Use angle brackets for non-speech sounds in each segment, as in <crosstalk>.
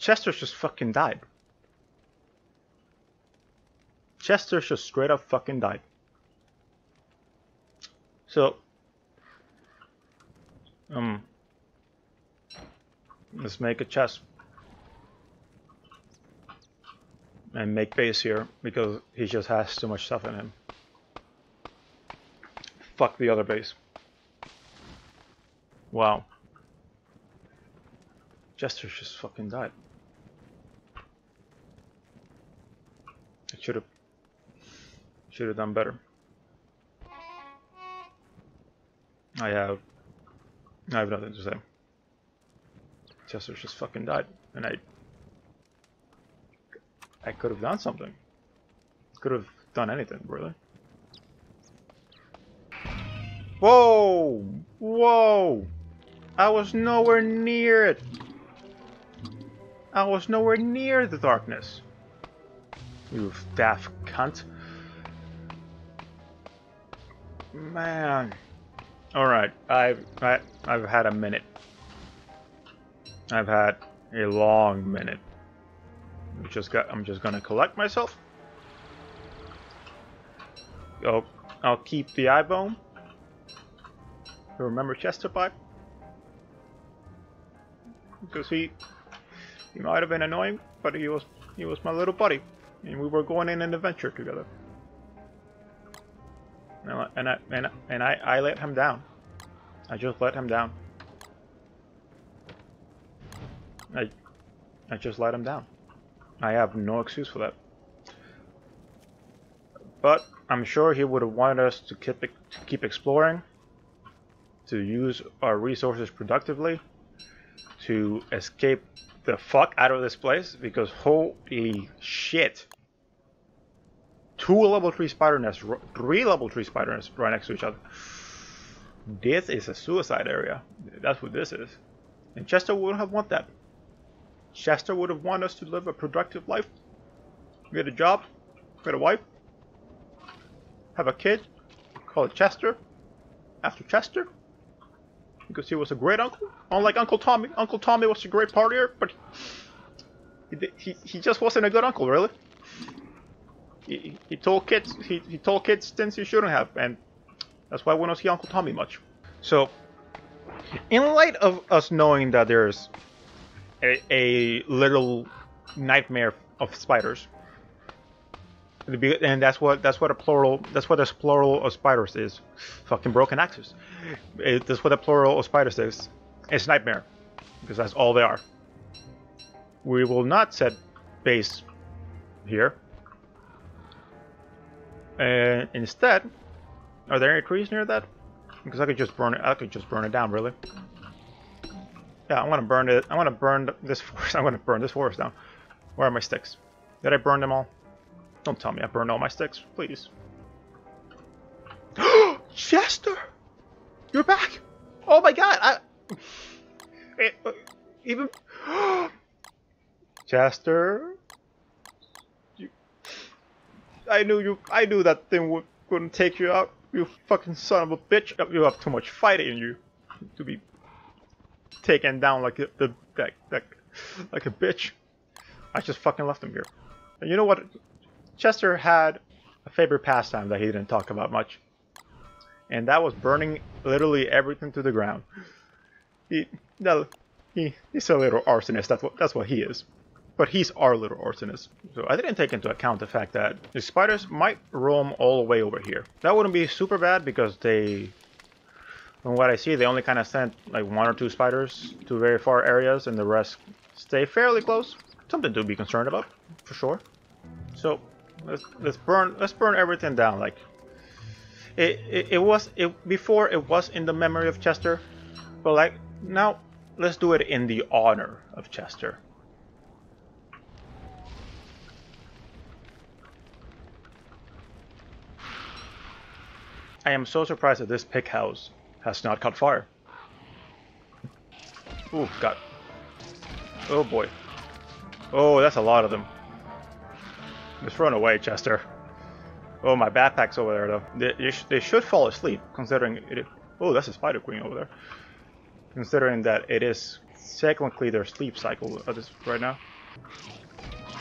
Chester just fucking died. Chester just straight up fucking died. So, um, let's make a chest and make base here because he just has too much stuff in him. Fuck the other base. Wow. Chester just fucking died. Should have should have done better. I have I have nothing to say. Chester just fucking died, and I I could have done something. Could have done anything, really. Whoa! Whoa! I was nowhere near it. I was nowhere near the darkness. You daft cunt. Man. Alright, I've I, have i have had a minute. I've had a long minute. I'm just got I'm just gonna collect myself. Oh, I'll keep the eye bone. Remember Chester Pipe? Because he he might have been annoying, but he was he was my little buddy, and we were going in an adventure together. And I and I and and I, I let him down. I just let him down. I I just let him down. I have no excuse for that. But I'm sure he would have wanted us to keep to keep exploring, to use our resources productively, to escape the fuck out of this place because holy shit. Two level 3 spider nests, three level 3 spider nests right next to each other. This is a suicide area. That's what this is. And Chester wouldn't have want that. Chester would have wanted us to live a productive life. Get a job, get a wife, have a kid, call it Chester, after Chester, because he was a great uncle. Unlike Uncle Tommy. Uncle Tommy was a great partier, but he, he, he just wasn't a good uncle, really. He, he told kids he, he told kids things he shouldn't have, and that's why we don't see Uncle Tommy much. So, in light of us knowing that there's a, a little nightmare of spiders, and that's what that's what a plural that's what a plural of spiders is. Fucking broken axes that's what a plural of spiders is. It's nightmare because that's all they are. We will not set base here. And instead are there any trees near that? Because I could just burn it I could just burn it down really. Yeah I want to burn it I want to burn this <laughs> forest I want to burn this forest down. Where are my sticks? Did I burn them all don't tell me I burned all my sticks, please. <gasps> Chester! You're back! Oh my god! I... It, uh, even... <gasps> Chester? You... I knew you... I knew that thing would, wouldn't take you out. You fucking son of a bitch. You have too much fight in you to be taken down like a, the, like, like, like a bitch. I just fucking left him here. And you know what? Chester had a favorite pastime that he didn't talk about much. And that was burning literally everything to the ground. He, no, he, he's a little arsonist, that's what, that's what he is. But he's our little arsonist. So I didn't take into account the fact that the spiders might roam all the way over here. That wouldn't be super bad because they, from what I see, they only kind of sent like one or two spiders to very far areas and the rest stay fairly close. Something to be concerned about, for sure. So Let's let's burn let's burn everything down. Like it, it, it was it before it was in the memory of Chester, but like now let's do it in the honor of Chester. I am so surprised that this pig house has not caught fire. Ooh, God. Oh boy. Oh, that's a lot of them. Just run away, Chester. Oh, my backpack's over there, though. They, they should fall asleep, considering it... Oh, that's a Spider Queen over there. Considering that it is technically their sleep cycle right now.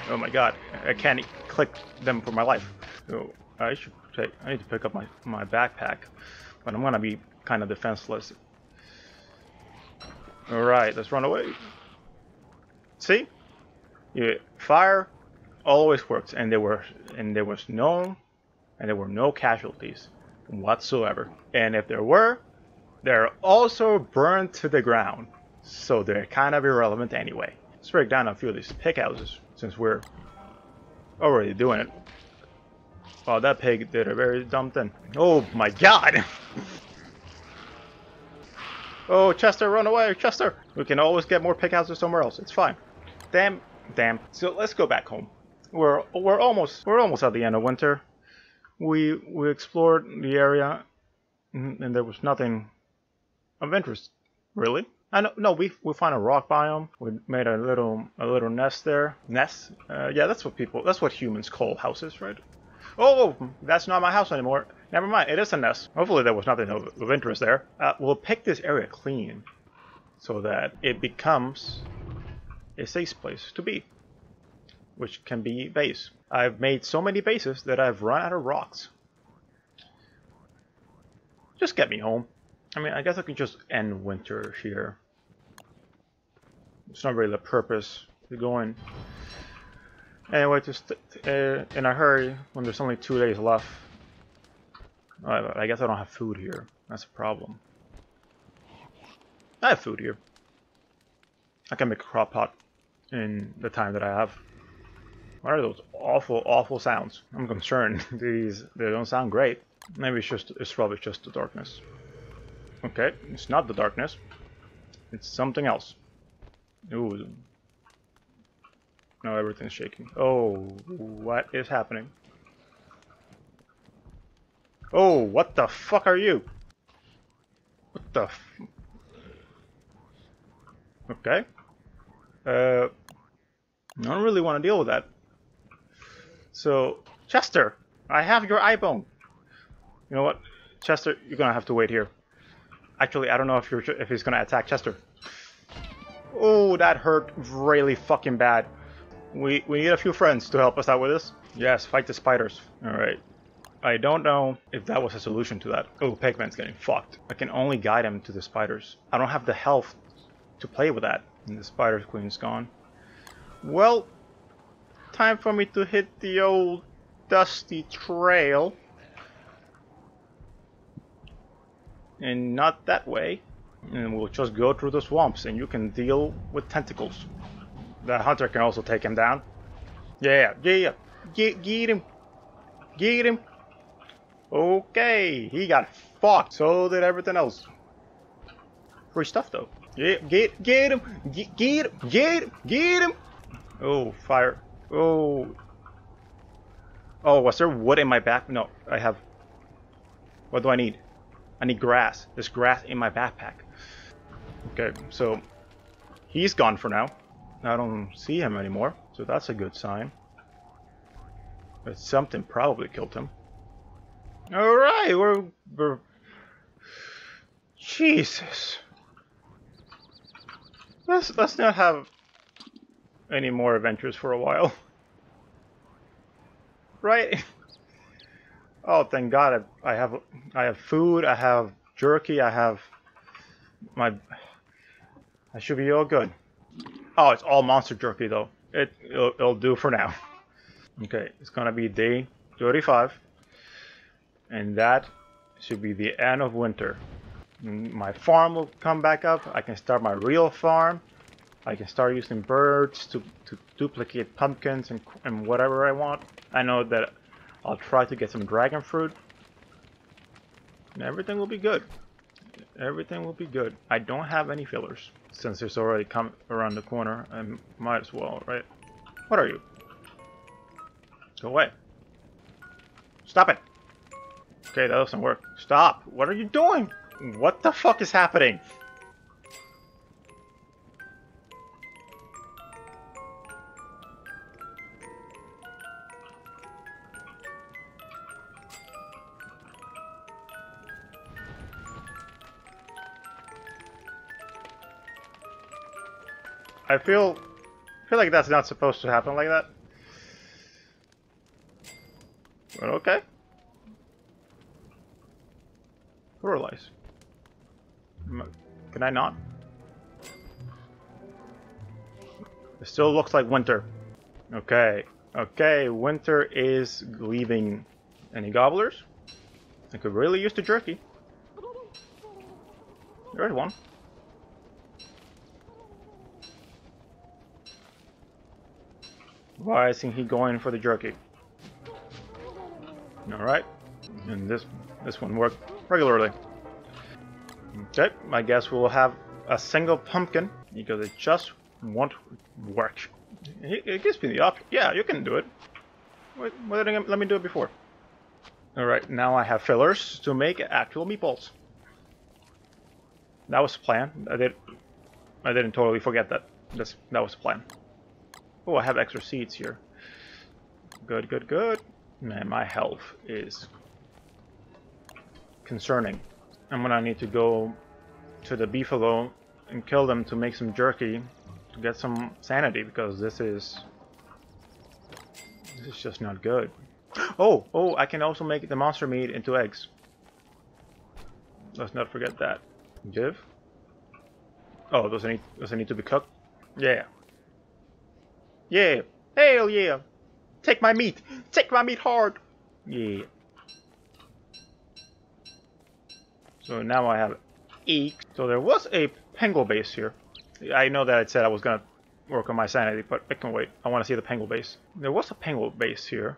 Oh my god, I can't click them for my life. So I should take, I need to pick up my, my backpack, but I'm gonna be kind of defenseless. Alright, let's run away. See? Yeah, fire always works, and there were and there was no and there were no casualties whatsoever. And if there were, they're also burned to the ground, so they're kind of irrelevant anyway. Let's break down a few of these pig houses since we're already doing it. Oh, that pig did a very dumb thing. Oh my god! <laughs> oh, Chester, run away, Chester! We can always get more pig houses somewhere else. It's fine. Damn, damn. So let's go back home. We're we're almost we're almost at the end of winter. We we explored the area, and there was nothing of interest, really. I know, no, we we found a rock biome. We made a little a little nest there. Nest? Uh, yeah, that's what people that's what humans call houses, right? Oh, that's not my house anymore. Never mind, it is a nest. Hopefully there was nothing of, of interest there. Uh, we'll pick this area clean so that it becomes a safe place to be, which can be base. I've made so many bases that I've run out of rocks. Just get me home. I mean, I guess I can just end winter here. It's not really the purpose to go in. Anyway, just uh, in a hurry when there's only two days left. I guess I don't have food here. That's a problem. I have food here. I can make a crock pot in the time that I have. What are those awful, awful sounds? I'm concerned. <laughs> These they don't sound great. Maybe it's just it's probably just the darkness. Okay, it's not the darkness. It's something else. Ooh. No, everything's shaking. Oh, what is happening? Oh, what the fuck are you? What the Okay. Uh, I don't really want to deal with that. So, Chester, I have your eye. You know what? Chester, you're gonna have to wait here. Actually, I don't know if you're if he's gonna attack Chester. Oh, that hurt really fucking bad. We we need a few friends to help us out with this. Yes, fight the spiders. All right. I don't know if that was a solution to that. Oh, Pigman's getting fucked. I can only guide him to the spiders. I don't have the health to play with that. And the spider queen's gone. Well, time for me to hit the old dusty trail. And not that way. And we'll just go through the swamps and you can deal with tentacles. The hunter can also take him down. Yeah, yeah, yeah. Get, get him. Get him. Okay, he got fucked. So did everything else. Free stuff though. Get, get, get him. Get, get him. Get him. Get him. Oh, fire. Oh. Oh, was there wood in my back? No, I have... What do I need? I need grass. There's grass in my backpack. Okay, so... He's gone for now. I don't see him anymore, so that's a good sign. But something probably killed him. Alright, we're... we're... Jesus. Let's, let's not have any more adventures for a while. <laughs> right? <laughs> Oh, thank God! I, I have I have food. I have jerky. I have my. I should be all good. Oh, it's all monster jerky though. It it'll, it'll do for now. <laughs> Okay, it's gonna be day 35, and that should be the end of winter. Mm, my farm will come back up. I can start my real farm. I can start using birds to, to duplicate pumpkins and, and whatever I want. I know that I'll try to get some dragon fruit. And everything will be good. Everything will be good. I don't have any fillers. Since it's already come around the corner, I might as well, right? What are you? Go away. Stop it! Okay, that doesn't work. Stop! What are you doing? What the fuck is happening? I feel I feel like that's not supposed to happen like that. But okay. Pluralize. Can I not? It still looks like winter. Okay. Okay, winter is leaving. Any gobblers? I could really use the jerky. There's one. Why isn't he going for the jerky? Alright. And this this one worked regularly. Okay, I guess we'll have a single pumpkin because it just won't work. It, gives me the option. Yeah, you can do it. Wait, didn't let me do it before? Alright, now I have fillers to make actual meatballs. That was the plan. I did I didn't totally forget that. That's, that was the plan. Oh, I have extra seeds here. Good, good, good. Man, my health is concerning. I'm gonna need to go to the beefalo and kill them to make some jerky to get some sanity because this is this is just not good. <gasps> Oh, oh, I can also make the monster meat into eggs. Let's not forget that. Give. Oh, does it need does it need to be cooked? Yeah. Yeah. Hell yeah. Take my meat. Take my meat hard. Yeah. So now I have eight. So there was a Penguin base here. I know that I said I was gonna work on my sanity, but I can wait. I want to see the Penguin base. There was a Penguin base here.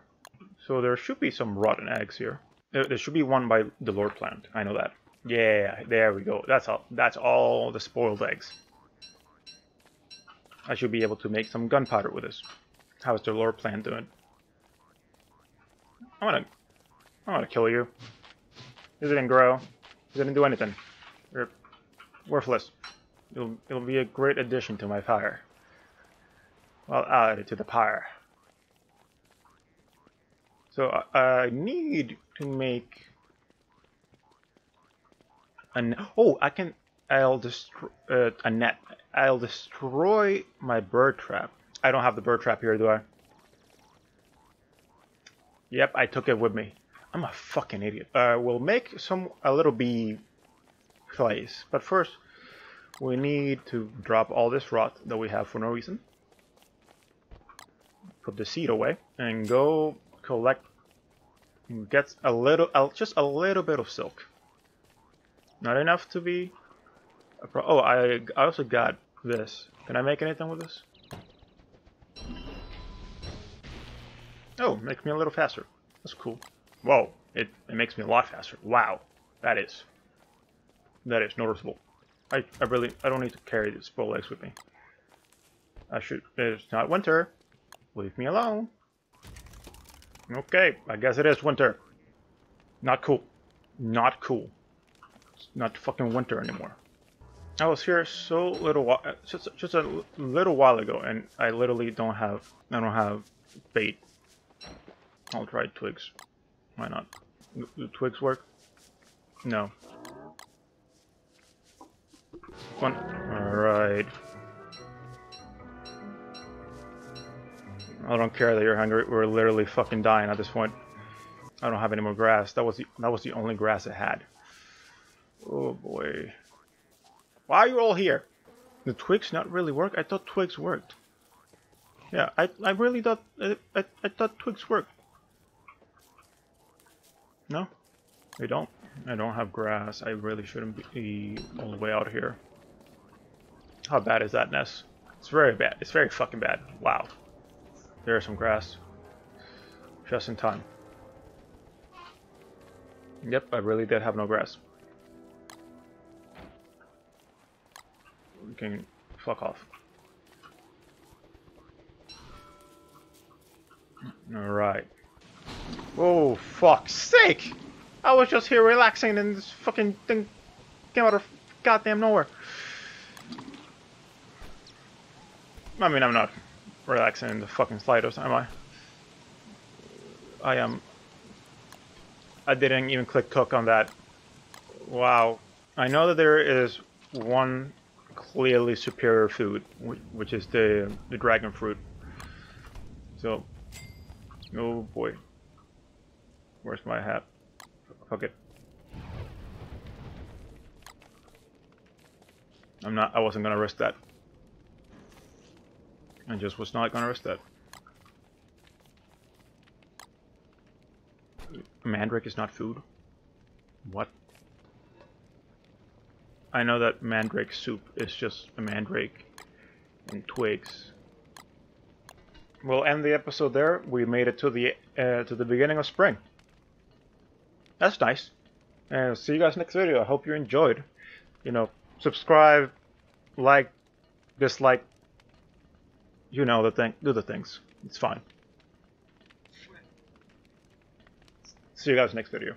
So there should be some rotten eggs here. There, there should be one by the Lure Plant. I know that. Yeah, there we go. That's all. That's all the spoiled eggs. I should be able to make some gunpowder with this. How's the lure plant doing? I wanna, I wanna kill you. It didn't grow. It didn't do anything. You're worthless. It'll, it'll be a great addition to my fire. Well, I'll add it to the pyre. So I, I need to make an oh I can I'll destroy uh, a net. I'll destroy my bird trap. I don't have the bird trap here, do I? Yep, I took it with me. I'm a fucking idiot. Uh, we'll make some a little bee place, but first we need to drop all this rot that we have for no reason. Put the seed away and go collect. Get a little, just a little bit of silk. Not enough to be. Oh, I I also got this. Can I make anything with this? Oh, makes me a little faster. That's cool. Whoa, it, it makes me a lot faster. Wow, that is that is noticeable. I, I really I don't need to carry these spoil eggs with me. I should it's not winter. Leave me alone. Okay, I guess it is winter. Not cool. Not cool. It's not fucking winter anymore. I was here so little while, just just a little while ago, and I literally don't have I don't have bait. I'll try twigs. Why not? Do twigs work? No. One. All right. I don't care that you're hungry. We're literally fucking dying at this point. I don't have any more grass. That was the that was the only grass I had. Oh boy. Why are you all here? The twigs not really work? I thought twigs worked. Yeah, I I really thought I, I, I thought twigs worked. No, they don't. I don't have grass. I really shouldn't be all the way out here. How bad is that, Ness? It's very bad. It's very fucking bad. Wow. There's some grass. Just in time. Yep, I really did have no grass. We can fuck off. Alright. Oh, fuck's sake! I was just here relaxing and this fucking thing came out of goddamn nowhere. I mean, I'm not relaxing in the fucking sliders, am I? I am... I didn't even click cook on that. Wow. I know that there is one clearly superior food, which is the the dragon fruit. So, oh boy, where's my hat? Fuck it. I'm not. I wasn't gonna risk that. I just was not gonna risk that. Mandrake is not food. What? I know that mandrake soup is just a mandrake and twigs. We'll end the episode there. We made it to the uh, to the beginning of spring. That's nice. And uh, see you guys next video. I hope you enjoyed. You know, subscribe, like, dislike. You know the thing. Do the things. It's fine. See you guys next video.